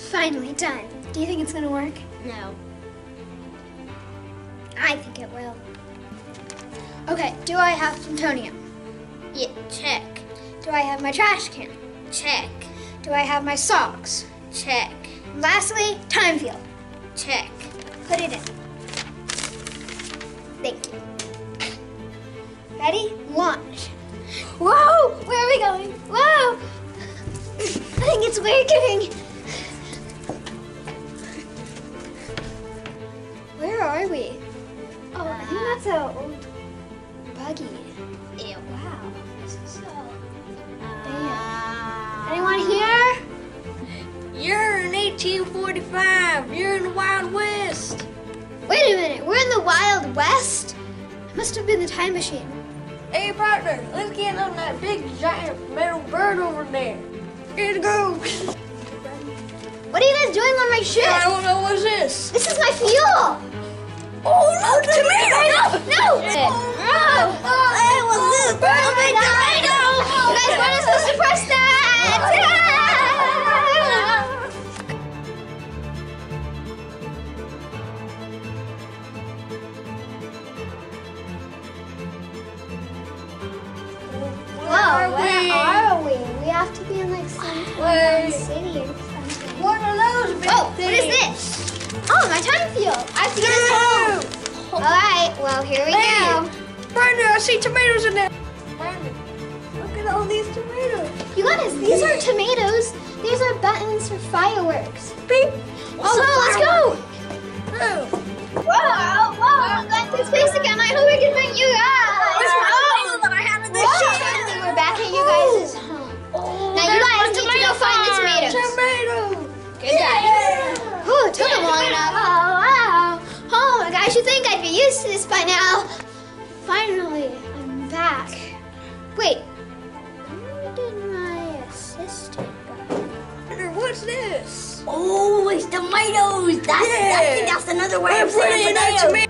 finally done. Do you think it's gonna work? No. I think it will. Okay, do I have plutonium? Yeah, check. Do I have my trash can? Check. Do I have my socks? Check. Lastly, time field. Check. Put it in. Thank you. Ready? Launch. Whoa! Where are we going? Whoa! I think it's working. Oh, I think that's a old buggy. Ew. Wow. So. Uh, Anyone here? You're in 1845. You're in the Wild West. Wait a minute. We're in the Wild West. It must have been the time machine. Hey, partner, let's get on that big giant metal bird over there. Here it goes. What are you guys doing on my ship? I don't know what's this. This is my fuel. Oh, no, tomato! No! No! no. Hey, what's this? Perfect tomato! You guys want us to suppress that? Whoa, where are we? We have to be in like some kind of city or something. What are those big Whoa, what is things? this? Oh, my time field. I have to get us home. All right, well, here we go. Partner, I see tomatoes in there. Partner, look at all these tomatoes. You guys, these are tomatoes. These are buttons for fireworks. Beep. Oh, used to this by now. Finally, I'm back. Wait, where did my assistant go? What's this? Oh, it's tomatoes. That's, I think that's another way of saying tomatoes. tomato.